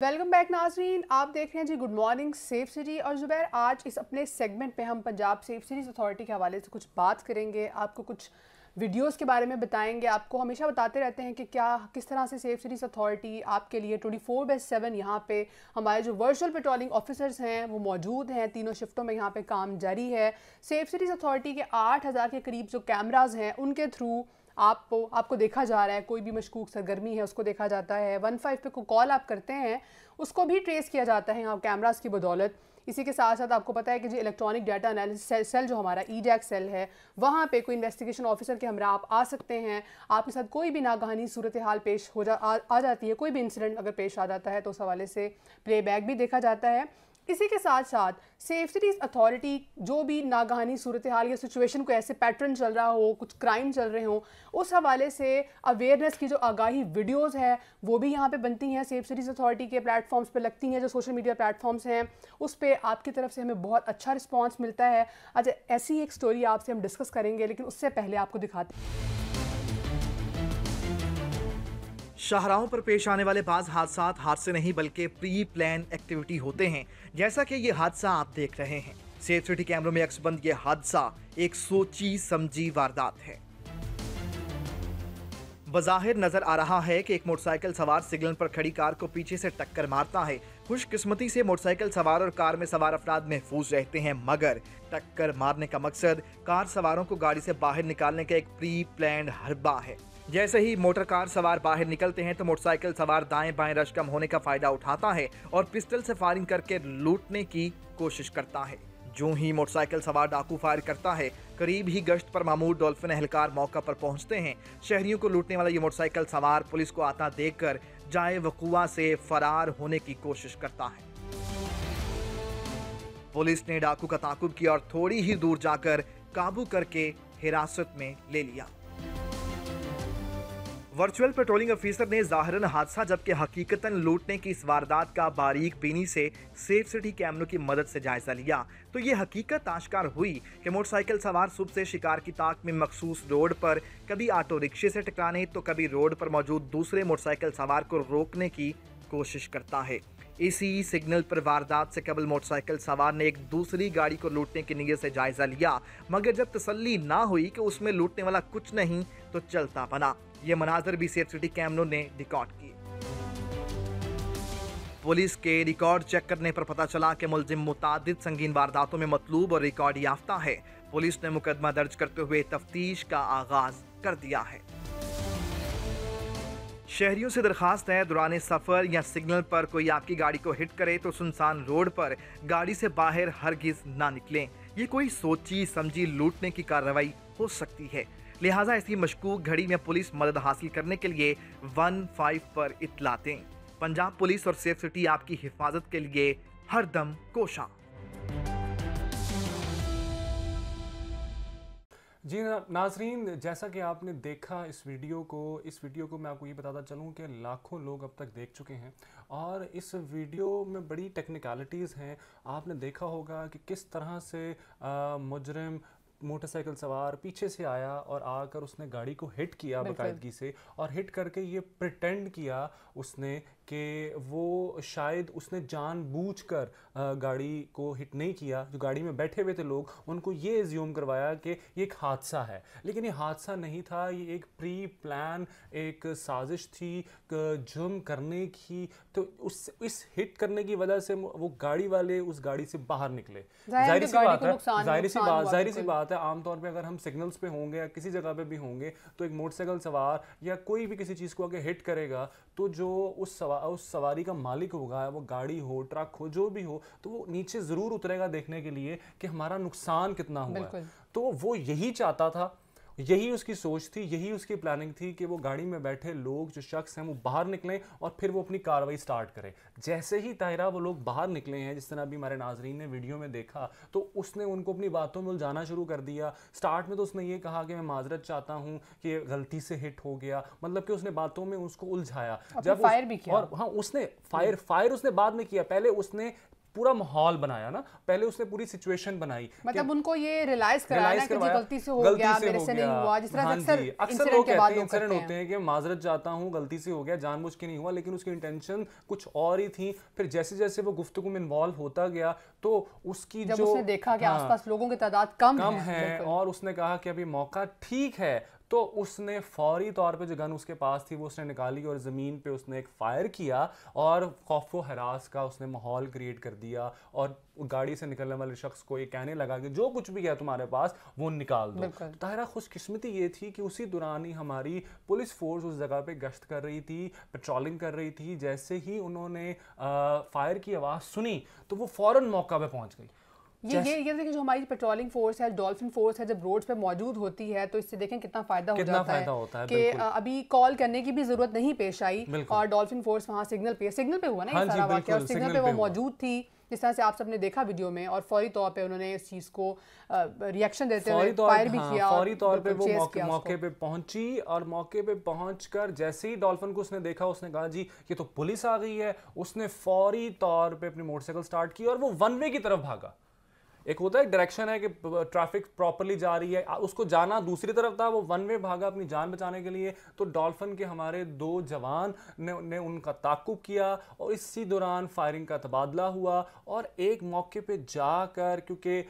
Welcome back नाजरीन। आप देख रहे हैं जी गुड मॉर्निंग सेफ़ सिटी और जुबैर, आज इस अपने सेगमेंट पे हम पंजाब सेफ़ सिटीज़ अथॉरिटी के हवाले से कुछ बात करेंगे, आपको कुछ वीडियोस के बारे में बताएँगे, आपको हमेशा बताते रहते हैं कि क्या, किस तरह से सेफ़ सिटीज़ अथॉरिटी आपके लिए 24 फोर बाई सेवन यहाँ पे हमारे जो वर्चुअल पेट्रोलिंग ऑफिसर्स हैं, वो मौजूद हैं, तीनों शिफ्टों में यहाँ पे काम जारी है। सेफ़ सिटीज़ अथॉरिटी के आठ हज़ार के करीब जो कैमराज हैं, उनके थ्रू आपको आपको देखा जा रहा है कोई भी मशकूक सरगर्मी है उसको देखा जाता है। वन फाइव पे को कॉल आप करते हैं उसको भी ट्रेस किया जाता है यहाँ कैमराज की बदौलत। इसी के साथ साथ आपको पता है कि जो इलेक्ट्रॉनिक डाटा एनालिसिस सेल जो हमारा ई जैक सेल है वहाँ पे कोई इन्वेस्टिगेशन ऑफिसर के हमरा आप आ सकते हैं। आपके साथ कोई भी नागहानी सूरत हाल पेश हो जा आ, आ जाती है कोई भी इंसिडेंट अगर पेश आ जाता है तो उस हवाले से प्लेबैक भी देखा जाता है। इसी के साथ साथ सेफ़ सिटीज़ अथॉरिटी जो भी नागहानी सूरत हाल या सिचुएशन को ऐसे पैटर्न चल रहा हो, कुछ क्राइम चल रहे हों, उस हवाले से अवेयरनेस की जो आगाही वीडियोस है, वो भी यहाँ पे बनती हैं सेफ़ सिटीज़ अथॉरिटी के प्लेटफॉर्म्स पे लगती हैं, जो सोशल मीडिया प्लेटफॉर्म्स हैं, उस पर आपकी तरफ़ से हमें बहुत अच्छा रिस्पॉन्स मिलता है। अच्छा ऐसी एक स्टोरी आपसे हम डिस्कस करेंगे, लेकिन उससे पहले आपको दिखाते हैं। शाहराहों पर पेश आने वाले बाज हादसा हादसे नहीं, बल्कि प्री प्लान एक्टिविटी होते हैं, जैसा कि ये हादसा आप देख रहे हैं। सेफ़ सिटी कैमरों में अक्सबंद ये हादसा एक सोची समझी वारदात है। बजाहिर नज़र आ रहा है कि एक मोटरसाइकिल सवार सिग्नल पर खड़ी कार को पीछे से टक्कर मारता है। खुशकिस्मती से मोटरसाइकिल सवार और कार में सवार अफराद महफूज रहते हैं, मगर टक्कर मारने का मकसद कार सवारों को गाड़ी से बाहर निकालने का एक प्री प्लान हरबा है। जैसे ही मोटर कार सवार बाहर निकलते हैं तो मोटरसाइकिल सवार दाएँ बाएँ रश कम होने का फ़ायदा उठाता है और पिस्टल से फायरिंग करके लूटने की कोशिश करता है। जो ही मोटरसाइकिल सवार डाकू फायर करता है, करीब ही गश्त पर मामूर डॉल्फिन एहलकार मौका पर पहुँचते हैं। शहरियों को लूटने वाला ये मोटरसाइकिल सवार पुलिस को आता देखकर जाए वकुआ से फरार होने की कोशिश करता है। पुलिस ने डाकू का ताकुब किया और थोड़ी ही दूर जाकर काबू करके हिरासत में ले लिया। वर्चुअल पेट्रोलिंग ऑफिसर ने जाहरन हादसा, जबकि हकीकतन लूटने की इस वारदात का बारीक बीनी से सेफ़ सिटी कैमरों की मदद से जायजा लिया। तो ये हकीकत आश्कार हुई कि मोटरसाइकिल सवार सुबह से शिकार की ताक में मखसूस रोड पर कभी ऑटो रिक्शे से टकराने तो कभी रोड पर मौजूद दूसरे मोटरसाइकिल सवार को रोकने की कोशिश करता है। इसी सिग्नल पर वारदात से कबल मोटरसाइकिल सवार ने एक दूसरी गाड़ी को लूटने की नीयत से जायजा लिया। मगर जब तसल्ली ना हुई कि उसमें लूटने वाला कुछ नहीं तो चलता बना। ये मनाजर भी सेफ़ सिटी कैमरों ने रिकॉर्ड किए पुलिस के रिकॉर्ड चेक करने पर पता चला कि मुलजिम मुताद संगीन वारदातों में मतलूब और रिकॉर्ड याफ्ता है। पुलिस ने मुकदमा दर्ज करते हुए तफ्तीश का आगाज़ कर दिया है। शहरियों से दरखास्त है, दौरान सफ़र या सिग्नल पर कोई आपकी गाड़ी को हिट करे तो सुनसान रोड पर गाड़ी से बाहर हरगिज ना निकलें। ये कोई सोची, समझी, लूटने की कार्रवाई हो सकती है। लिहाजा ऐसी मशकूक घड़ी में पुलिस मदद हासिल करने के लिए वन फाइव पर इतला दें पंजाब पुलिस और सेफ़ सिटी आपकी हिफाजत के लिए हर दम कोशा। जी नाजरीन, जैसा कि आपने देखा इस वीडियो को, इस वीडियो को मैं आपको ये बताता चलूँ कि लाखों लोग अब तक देख चुके हैं और इस वीडियो में बड़ी टेक्निकलिटीज़ हैं। आपने देखा होगा कि किस तरह से मुजरम मोटरसाइकिल सवार पीछे से आया और आकर उसने गाड़ी को हिट किया बाकायदगी से और हिट करके ये प्रिटेंड किया उसने कि वो शायद उसने जानबूझकर गाड़ी को हिट नहीं किया। जो गाड़ी में बैठे हुए थे लोग उनको ये एज्यूम करवाया कि ये एक हादसा है। लेकिन ये हादसा नहीं था ये एक प्री प्लान एक साजिश थी जुर्म करने की। तो उस इस हिट करने की वजह से वो गाड़ी वाले उस गाड़ी से बाहर निकले। ज़ाहिर सी बात है ज़ाहिर सी बात ज़ाहिर सी बात है आमतौर पर अगर हम सिग्नल्स पे होंगे या किसी जगह पे भी होंगे तो एक मोटरसाइकिल सवार या कोई भी किसी चीज़ को अगर हिट करेगा तो जो उस सवा उस सवारी का मालिक होगा वो गाड़ी हो ट्रक हो जो भी हो तो वो नीचे ज़रूर उतरेगा देखने के लिए कि हमारा नुकसान कितना हुआ है। तो वो यही चाहता था यही उसकी सोच थी यही उसकी प्लानिंग थी कि वो गाड़ी में बैठे लोग जो शख्स हैं वो बाहर निकलें और फिर वो अपनी कार्रवाई स्टार्ट करें। जैसे ही तायरा वो लोग बाहर निकले हैं जिस तरह अभी हमारे नाजरीन ने वीडियो में देखा तो उसने उनको अपनी बातों में उलझाना शुरू कर दिया। स्टार्ट में तो उसने ये कहा कि मैं माजरत चाहता हूँ कि गलती से हिट हो गया मतलब कि उसने बातों में उसको उलझाया। जब फायर भी किया। और हाँ उसने फायर फायर उसने बाद में किया। पहले उसने पूरा माहौल बनाया ना पहले उसने पूरी सिचुएशन बनाई मतलब उनको ये रियलाइज़ कराया कि गलती से हो गलती गया से मेरे से नहीं हुआ जिस तरह अक्सर अक्सर लोग कहते इंसिडेंट होते हैं। कि माजरत जाता हूँ गलती से हो गया जानबूझ के नहीं हुआ लेकिन उसकी इंटेंशन कुछ और ही थी। फिर जैसे जैसे वो गुफ्तगू में इन्वॉल्व होता गया तो उसकी जब जो उसने देखा कि हाँ, आसपास लोगों की तादाद कम, कम है और उसने कहा कि अभी मौका ठीक है तो उसने फौरी तौर पे जो गन उसके पास थी वो उसने निकाली और ज़मीन पे उसने एक फायर किया और खौफ व हरास का उसने माहौल क्रिएट कर दिया और गाड़ी से निकलने वाले शख्स को ये कहने लगा कि जो कुछ भी है तुम्हारे पास वो निकाल दो। तो ताहिरा खुशकिस्मती ये थी कि उसी दौरान ही हमारी पुलिस फोर्स उस जगह पे गश्त कर रही थी पेट्रोलिंग कर रही थी जैसे ही उन्होंने आ, फायर की आवाज़ सुनी तो वो फ़ौर मौका पर पहुँच गई ये ये ये देखिए जो हमारी पेट्रोलिंग फोर्स है डॉल्फिन फोर्स है जब रोड्स पे मौजूद होती है तो इससे देखें कितना फ़ायदा हो कितना जाता फ़ायदा है होता है, कि अभी कॉल करने की भी ज़रूरत नहीं पेश आई और डॉल्फिन फोर्स वहाँ सिग्नल पे सिग्नल पे हुआ ना हाँ ये सारा वाक्य और सिग्नल सिग्नल पे वो मौजूद थी जिस तरह से आप सबने देखा वीडियो में और फौरी तौर पे उन्होंने इस चीज़ को रिएक्शन देते हुए फायर भी हाँ, किया फौरी तौर पे वो मौके मौके पे पहुँची और मौके पे पहुंचकर जैसे ही डॉल्फिन को उसने देखा उसने कहा जी ये तो पुलिस आ गई है। उसने फौरी तौर पे अपनी मोटरसाइकिल स्टार्ट की और वो वन वे की तरफ़ भागा। एक होता है डायरेक्शन है कि ट्रैफ़िक प्रॉपरली जा रही है। उसको जाना दूसरी तरफ़ था वो वन वे भागा अपनी जान बचाने के लिए। तो डॉल्फिन के हमारे दो जवान ने, ने उनका ताकुब किया और इसी दौरान फायरिंग का तबादला हुआ और एक मौके पे जाकर क्योंकि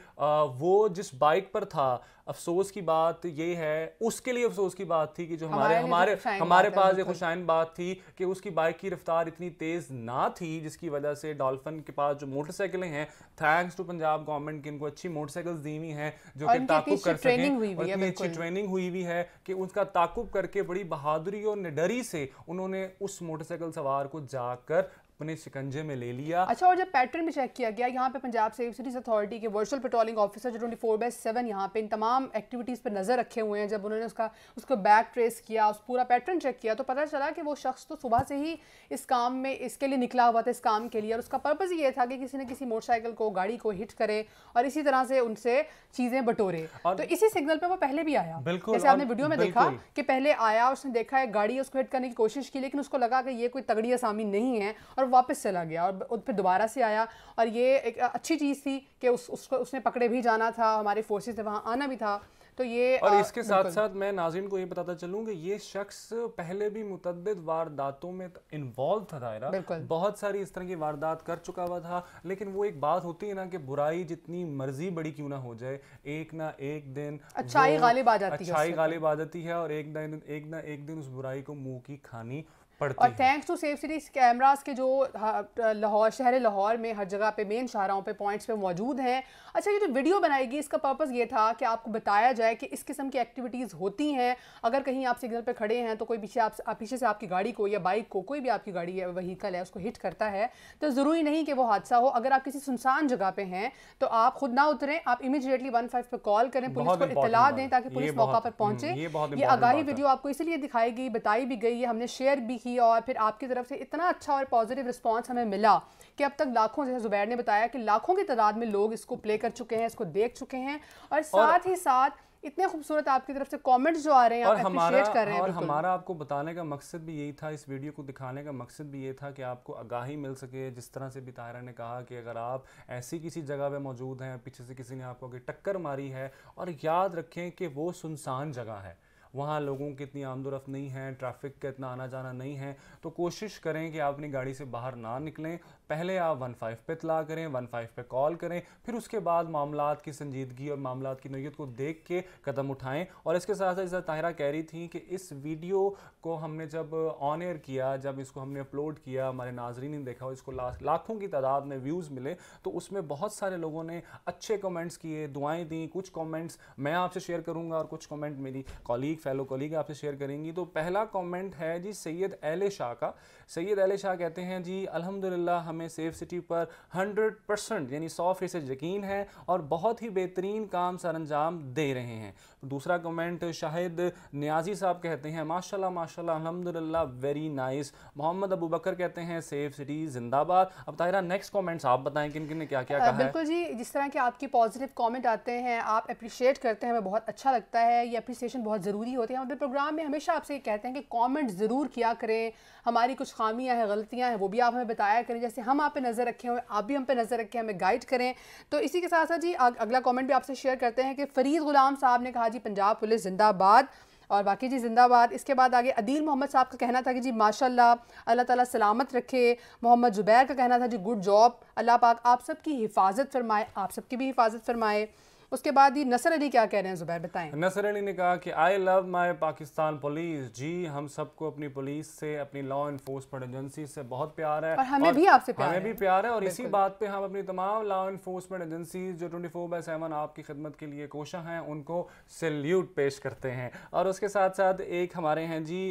वो जिस बाइक पर था अफसोस की बात ये है उसके लिए अफसोस की बात थी कि जो हमारे हमारे हमारे हमारे पास ये बिल्कुल। खुशाइन बात थी कि उसकी बाइक की रफ्तार इतनी तेज ना थी जिसकी वजह से डॉल्फिन के पास जो मोटरसाइकिलें हैं थैंक्स टू पंजाब गवर्नमेंट की इनको अच्छी मोटरसाइकिल्स दी हुई हैं जो कि ताकुब कर सकें और इतनी अच्छी ट्रेनिंग हुई हुई है कि उसका ताकुब करके बड़ी बहादुरी और निडरी से उन्होंने उस मोटरसाइकिल सवार को जाकर अपने शिकंजे में ले लिया। अच्छा और जब पैटर्न भी चेक किया गया यहाँ पे पंजाब सेफ़ सिटीज़ अथॉरिटी के वर्चुअल पेट्रोलिंग ऑफिसर जो ट्वेंटी फोर बाई सेवन यहाँ पे इन तमाम एक्टिविटीज़ पर नज़र रखे हुए हैं जब उन्होंने उसका उसको बैक ट्रेस किया उस पूरा पैटर्न चेक किया तो पता चला कि वो शख्स तो सुबह से ही इस काम में इसके लिए निकला हुआ था इस काम के लिए। और उसका पर्पज़ ये था कि किसी न किसी मोटरसाइकिल को गाड़ी को हिट करे और इसी तरह से उनसे चीज़ें बटोरे। तो इसी सिग्नल पर वो पहले भी आया। बिल्कुल, जैसे आपने वीडियो में देखा कि पहले आया उसने देखा है गाड़ी उसको हिट करने की कोशिश की लेकिन उसको लगा कि ये कोई तगड़ी असामी नहीं है और वापस चला गया और फिर दोबारा से आया। और ये एक अच्छी चीज़ थी कि उस उसको उसने पकड़े भी जाना था हमारे फोर्सेस से वहाँ आना भी था। तो ये और अ, इसके साथ साथ मैं नाजिन को ये बताता चलूँ कि ये शख्स पहले भी मुतद वारदातों में इन्वॉल्व था दायरा। बहुत सारी इस तरह की वारदात कर चुका हुआ था लेकिन वो एक बात होती है ना कि बुराई जितनी मर्ज़ी बड़ी क्यों ना हो जाए एक ना एक दिन अच्छाई गालिब आ जाती है अच्छाई गालिब आ जाती है और एक दिन एक ना एक दिन उस बुराई को मुँह की खानी और thanks to safe cities cameras के जो लाहौर शहर लाहौर में हर जगह पे मेन शाहराहों पे पॉइंट्स पे मौजूद हैं। अच्छा ये जो वीडियो बनाएगी इसका पर्पस ये था कि आपको बताया जाए कि इस किस्म की एक्टिविटीज़ होती हैं। अगर कहीं आप सिग्नल पे खड़े हैं तो कोई पीछे आप, आप पीछे से आपकी गाड़ी को या बाइक को कोई भी आपकी गाड़ी या वहीकल है उसको हिट करता है तो ज़रूरी नहीं कि वो हादसा हो। अगर आप किसी सुनसान जगह पर हैं तो आप खुद ना उतरें आप इमीडिएटली वन फाइव पे कॉल करें पुलिस को इतला दें ताकि पुलिस मौका पर पहुँचे। हम्म, ये आगाही वीडियो आपको इसलिए दिखाई गई बताई भी गई है हमने शेयर भी की और फिर आपकी तरफ़ से इतना अच्छा और पॉजिटिव रिस्पांस हमें मिला कि अब तक लाखों जैसे जुबैर ने बताया कि लाखों की तादाद में लोग इसको प्ले कर चुके हैं इसको देख चुके हैं और साथ ही साथ इतने खूबसूरत आपकी तरफ़ से कमेंट्स जो आ रहे हैं और हमारा कर रहे हैं और हमारा आपको बताने का मकसद भी यही था इस वीडियो को दिखाने का मकसद भी ये था कि आपको आगाही मिल सके। जिस तरह से भी तायरा ने कहा कि अगर आप ऐसी किसी जगह पे मौजूद हैं पीछे से किसी ने आपको आगे टक्कर मारी है और याद रखें कि वो सुनसान जगह है। वहाँ लोगों की इतनी आमदोरफ्त नहीं है, ट्रैफ़िक का इतना आना जाना नहीं है तो कोशिश करें कि आप अपनी गाड़ी से बाहर ना निकलें पहले आप वन फाइव पे इतला करें, वन फाइव पे कॉल करें, फिर उसके बाद मामलात की संजीदगी और मामला की नोयत को देख के कदम उठाएँ। और इसके साथ साथ जैसा ताहिरा कह रही थी कि इस वीडियो को हमने जब ऑन एयर किया, जब इसको हमने अपलोड किया, हमारे नाजरीन ने देखा और इसको लाखों की तादाद में व्यूज़ मिले तो उसमें बहुत सारे लोगों ने अच्छे कमेंट्स किए, दुआएँ दी, कुछ कमेंट्स मैं आपसे शेयर करूँगा और कुछ कमेंट मेरी कॉलीग फेलो कॉलीग आपसे शेयर करेंगी। तो पहला कमेंट है जी सैयद एल शाह का। सैयद एल शाह कहते हैं, जी अलहमदिल्ला हमें सेफ़ सिटी पर 100 परसेंट यानी सौ फ़ीसद यकीन है और बहुत ही बेहतरीन काम सर अंजाम दे रहे हैं। दूसरा कमेंट शाहिद न्याजी साहब कहते हैं माशाल्लाह माशाल्लाह अल्हम्दुलिल्लाह वेरी नाइस मोहम्मद अबू बकर कहते हैं सेफ़ सिटी जिंदाबाद। अब ताहिरा नेक्स्ट कमेंट्स आप बताएँ किन किन ने क्या क्या कहा बिल्कुल जी जिस तरह के आपकी पॉजिटिव कमेंट आते हैं आप अप्रिशिएट करते हैं हमें बहुत अच्छा लगता है ये अप्रिसिएशन बहुत ज़रूरी होती है। हम अपने प्रोग्राम में हमेशा आपसे कहते हैं कि कमेंट ज़रूर किया करें हमारी कुछ खामियाँ हैं गलतियाँ हैं वो भी आप हमें बताया करें। जैसे हम आप पे नज़र रखे हुए आप भी हम पे नज़र रखें, हमें गाइड करें। तो इसी के साथ साथ जी अगला कमेंट भी आपसे शेयर करते हैं कि फ़रीद गुलाम साहब ने कहा, जी, पंजाब पुलिस जिंदाबाद। और बाकी जी, जिंदाबाद। इसके बाद आगे अदील मोहम्मद साहब का कहना था कि, जी, माशाल्लाह, अल्लाह ताला सलामत रखे। मोहम्मद जुबैर का कहना था, जी गुड जॉब अल्लाह पाक आप सबकी हिफाजत फरमाए, आप सबकी भी हिफाजत फरमाए। उसके बाद ही नसर अली क्या कह रहे हैं जुबैर बताएँ। नसर अली ने कहा कि I love my Pakistan police जी हम सबको अपनी पुलिस से अपनी लॉ इन्फोर्समेंट एजेंसी से बहुत प्यार है। और हमें और भी आपसे प्यार हमें है। भी प्यार है और इसी बात पे हम अपनी तमाम लॉ इन्फोर्समेंट एजेंसी जो ट्वेंटी फोर बाई सेवन आपकी खिदमत के लिए कोशा हैं उनको सल्यूट पेश करते हैं। और उसके साथ साथ एक हमारे हैं जी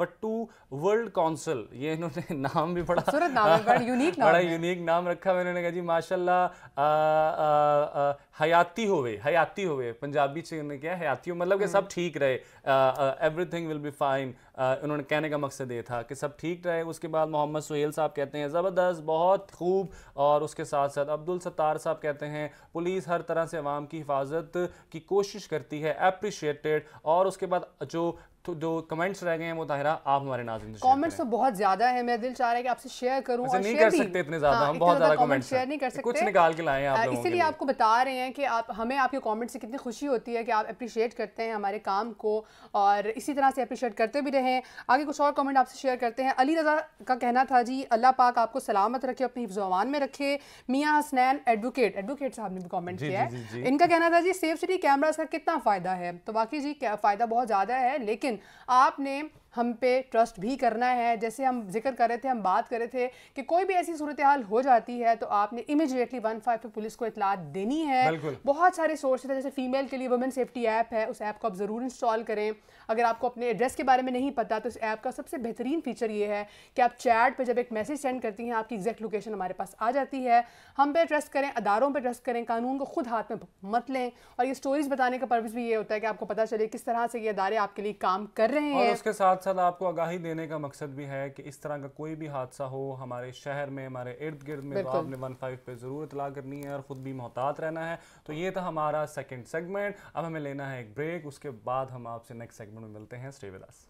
वट्टू वर्ल्ड काउंसिल ये इन्होंने नाम भी बड़ा यूनिक बड़ा यूनिक नाम रखा मैंने कहा जी माशाल्लाह हयाती होवे हयाती होवे पंजाबी च ने क्या हयाती हो मतलब कि सब ठीक रहे एवरीथिंग विल बी फाइन उन्होंने कहने का मकसद ये था कि सब ठीक रहे उसके बाद मोहम्मद सुहेल साहब कहते हैं ज़बरदस्त बहुत खूब और उसके साथ साथ अब्दुल सत्तार साहब कहते हैं पुलिस हर तरह से आवाम की हिफाजत की कोशिश करती है अप्रिशिएटेड और उसके बाद जो तो जो कमेंट्स रह गए हैं वो ताहिरा आप हमारे नाज़रीन कमेंट्स तो बहुत ज़्यादा है मैं दिल चाह रहा है कि आपसे शेयर करूँ और नहीं कर सकते इतने ज़्यादा हाँ, हम बहुत ज़्यादा कमेंट्स शेयर नहीं कर सकते कुछ निकाल के लाए आप लोगों इसीलिए आपको बता रहे हैं कि आप हमें आपके कमेंट से कितनी खुशी होती है कि आप अप्रिशिएट करते हैं हमारे काम को और इसी तरह से अप्रिशिएट करते भी रहें। आगे कुछ और कमेंट आपसे शेयर करते हैं। अली रजा का कहना था जी अल्लाह पाक आपको सलामत रखे अपनी हिफ्जवान में रखे। मियाँ हसनैन एडवोकेट एडवोकेट साहब ने भी कॉमेंट किया है। इनका कहना था जी सेफ़ सिटी कैमराज का कितना फ़ायदा है? तो बाकी जी फ़ायदा बहुत ज़्यादा है लेकिन आपने हम पे ट्रस्ट भी करना है। जैसे हम ज़िक्र कर रहे थे हम बात कर रहे थे कि कोई भी ऐसी सूरत हाल हो जाती है तो आपने इमीडिएटली वन फाइव पे पुलिस को इतला देनी है। बहुत सारे सोर्सेज हैं जैसे फीमेल के लिए वुमेन सेफ्टी ऐप है उस ऐप को आप ज़रूर इंस्टॉल करें। अगर आपको अपने एड्रेस के बारे में नहीं पता तो इस ऐप का सबसे बेहतरीन फीचर ये है कि आप चैट पर जब एक मैसेज सेंड करती हैं आपकी एग्जैक्ट लोकेशन हमारे पास आ जाती है। हम पे ट्रस्ट करें अदारों पर ट्रस्ट करें कानून को खुद हाथ में मत लें। और ये स्टोरीज बताने का पर्पज़ भी ये होता है कि आपको पता चले किस तरह से ये अदारे आपके लिए काम कर रहे हैं। उसके साथ साथ आपको आगाही देने का मकसद भी है कि इस तरह का कोई भी हादसा हो हमारे शहर में हमारे इर्द गिर्द में तो आपने वन फाइव पे ज़रूर इतला करनी है और ख़ुद भी मोहतात रहना है। तो ये था हमारा सेकेंड सेगमेंट अब हमें लेना है एक ब्रेक उसके बाद हम आपसे नेक्स्ट सेगमेंट में मिलते हैं। Stay with us